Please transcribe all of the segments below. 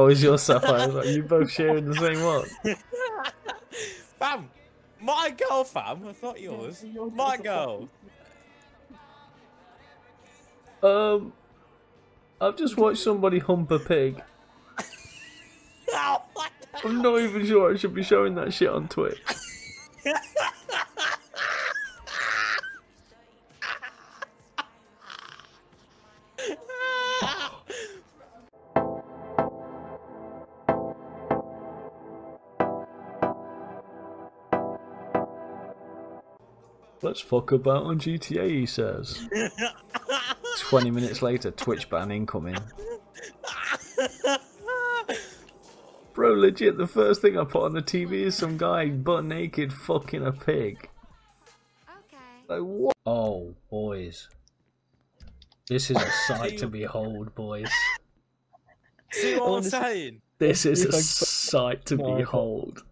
Oh, is your sapphire? Like, you both sharing the same one? Fam, my girl, fam. It's not yours. My girl. Um, I've just watched somebody hump a pig. Oh, I'm not even sure I should be showing that shit on Twitch. Let's fuck about on GTA, he says. 20 minutes later, Twitch ban incoming. Bro, legit, the first thing I put on the TV is some guy butt naked fucking a pig. Okay. Like, what? Oh, boys. This is a sight to behold, boys. See what I'm saying? This is a sight to behold.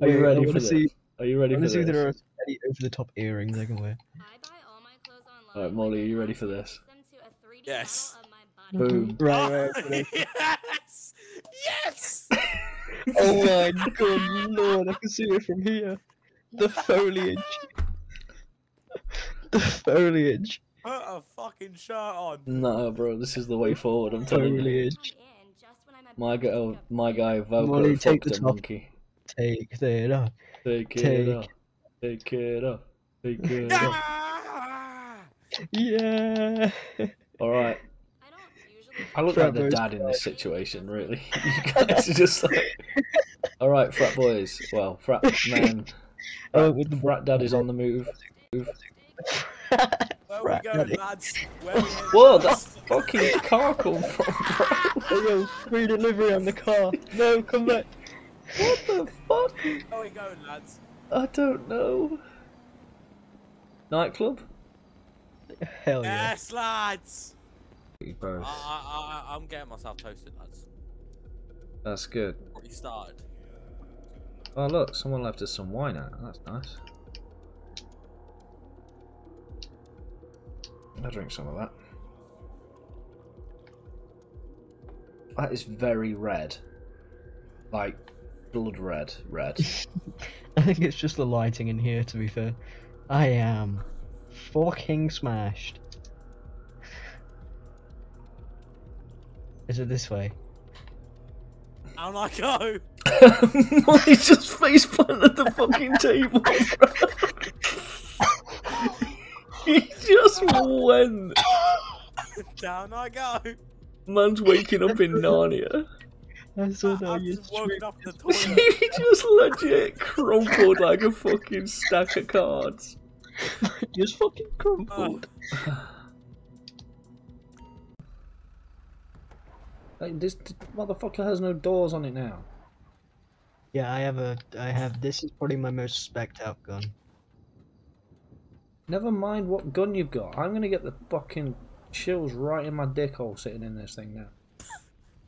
Are you ready for this? see- Are you ready for want to see if there this? Are any over the top earrings I can wear. I all my clothes online. Alright, Molly, are you ready for this? Them to a 3D Yes. model of my body. Boom. Right, right. yes! Yes! oh my god, lord, I can see it from here. The foliage. the foliage. Put a fucking shirt on. No, bro, this is the way forward, I'm telling you. Foliage. My guy, oh, my guy, Velcro Molly, take fucked the a top. monkey. Take that up. Take it off. Take it off. Take it off. Ah! Yeah. Alright. I don't usually I look Frat like the boys. dad in this situation, really. You guys are just like. Alright, frat boys. Well, frat men. Oh, with the Frat dad is on the move. Where we going, lads? Where we heading, Whoa, that fucking car come from, bro. Oh, yo, free delivery on the car. No, come back. What the fuck? Where we going, lads? I don't know. Nightclub? Hell yeah. Yes, lads! Both. I, I, I, I'm getting myself toasted, lads. That's good. Already started. Oh look, someone left us some wine out. That's nice. I'll drink some of that. That is very red. Like blood red, red. I think it's just the lighting in here, to be fair. I am fucking smashed. Is it this way? Down I go! Molly just face planted the fucking table. he just went. Down I go! Man's waking up in Narnia. I saw that I've you just woken up in the toilet. he just legit crumpled like a fucking stack of cards. just fucking crumpled. Like, this this motherfucker has no doors on it now. Yeah, I have a. I have. This is probably my most spec'd out gun. Never mind what gun you've got. I'm gonna get the fucking chills right in my dick hole sitting in this thing now.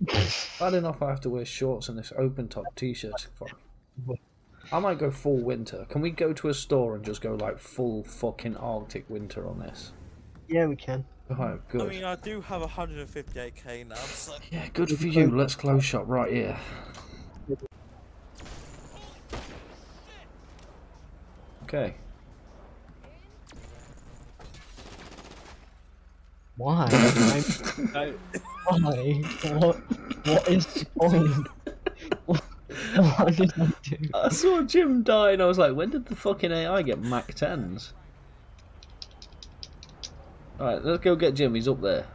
Bad enough I have to wear shorts and this open top t-shirt. Fuck. I might go full winter. Can we go to a store and just go like full fucking Arctic winter on this? Yeah, we can. Oh, good. I mean, I do have 158k now, so. yeah, good for you. Let's close shop right here. Okay. Why? I'm- Why? What? What is the point? What, what did I do? I saw Jim die and I was like, when did the fucking AI get Mac 10s? Alright, let's go get Jim, he's up there.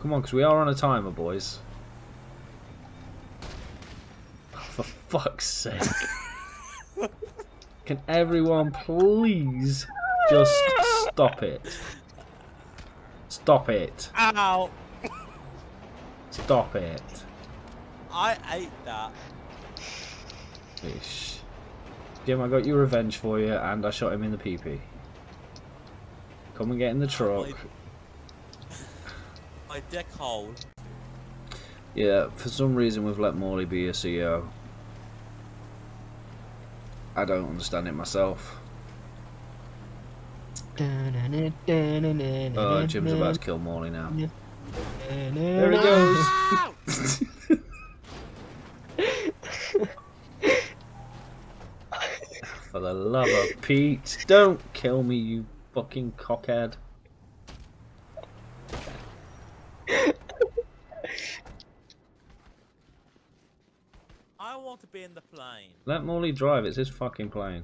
Come on, because we are on a timer, boys. Oh, for fuck's sake. Can everyone please just stop it? Stop it. Ow! Stop it. I ate that. Ish. Jim, I got your revenge for you, and I shot him in the pee-pee. Come and get in the truck. My dick hole. Yeah, for some reason we've let Morley be a CEO. I don't understand it myself. Oh, Jim's about to kill Morley now. There There he goes. For the love of Pete, don't kill me, you fucking cockhead. I want to be in the plane. Let Morley drive, it's his fucking plane.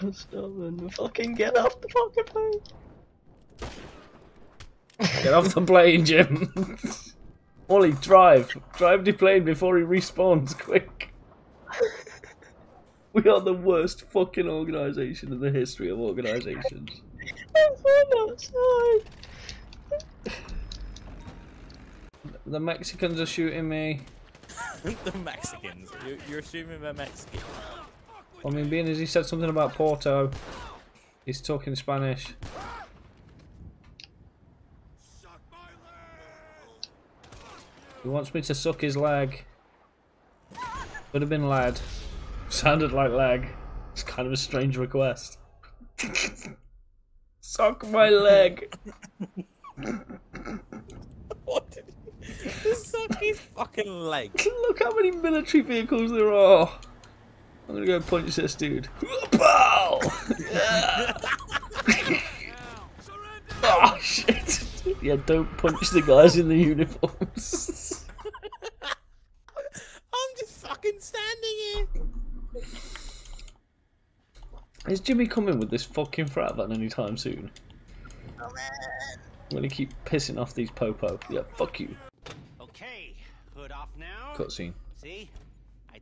You're stubborn. Fucking get off the fucking plane. Get off the plane, Jim. Morley, drive. Drive the plane before he respawns, quick. We are the worst fucking organisation in the history of organisations. I'm outside. The Mexicans are shooting me. the Mexicans. You, you're assuming they're Mexican. I mean, being as he said something about Porto, he's talking Spanish. He wants me to suck his leg. Could have been lad. Sounded like leg. It's kind of a strange request. Suck my leg. What did he... Suck his fucking leg. Look how many military vehicles there are. I'm gonna go punch this dude. Pow! Yeah. oh shit! Yeah, don't punch the guys in the uniforms. I'm just fucking standing here. Is Jimmy coming with this fucking frat van anytime soon? Oh, I'm gonna keep pissing off these popo. Yeah, fuck you. Okay, hood off now. Cutscene. See?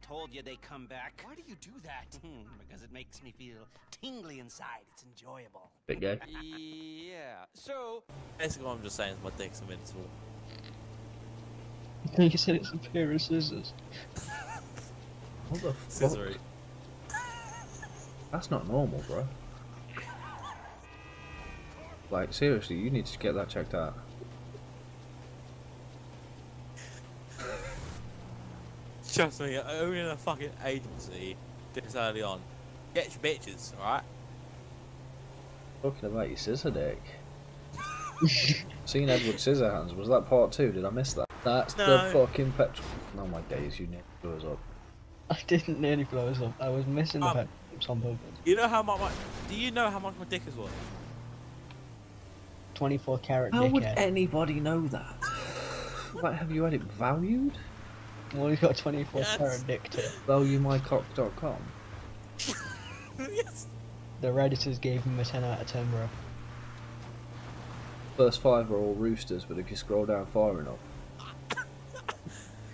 I told you they come back. Why do you do that? because it makes me feel tingly inside. It's enjoyable. Bit gay. Yeah. So, Basically, what I'm just saying is my dick's invincible. You said it's a pair of scissors. What the fuck? Scissory. That's not normal, bro. Like, seriously, you need to get that checked out. Trust me, only in a fucking agency this early on. Get your bitches, alright? Talking about your scissor dick. Seen Edward Scissorhands, was that part two? Did I miss that? That's the fucking petrol. Oh my days, you nearly blew us up. I didn't nearly blow us up. I was missing the Um, petrol on purpose. You know how much? my, Do you know how much my dick is worth? 24 carat How would anybody know that? Like, have you had it valued? Well, he's got 24 Yes. carat dick too. Valuemycock.com. yes. The redditors gave him a 10 out of 10, bro. First five are all roosters, but if you scroll down far enough,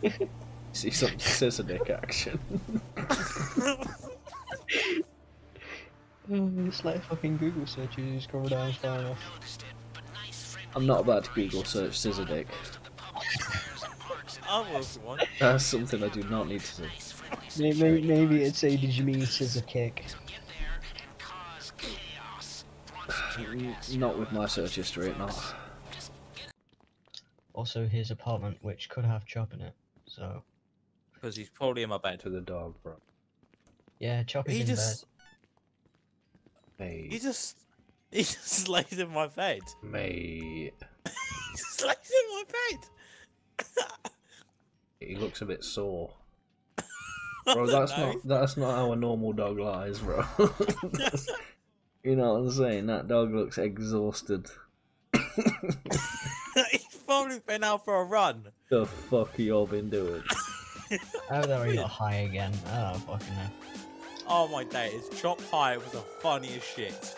you see some scissor dick action. It's like fucking Google search. You scroll down far enough. I'm not about to Google search scissor dick. I will if you want. That's something I do not need to do. Maybe, maybe it'd say, did you mean scissor kick? Not with my search history, not. Also, his apartment, which could have Chop in it. So, Because he's probably in my bed. To the dog, bro. yeah, Chop is He in just, Mate. he just, he just lays in my bed. Mate. He just lays in my bed. He looks a bit sore. Bro, that's No. not that's not how a normal dog lies, bro. you know what I'm saying? That dog looks exhausted. he's probably been out for a run. the fuck you all been doing? bed. I hope that we got high again. I don't fucking know. Oh my days, chop high was the funniest shit.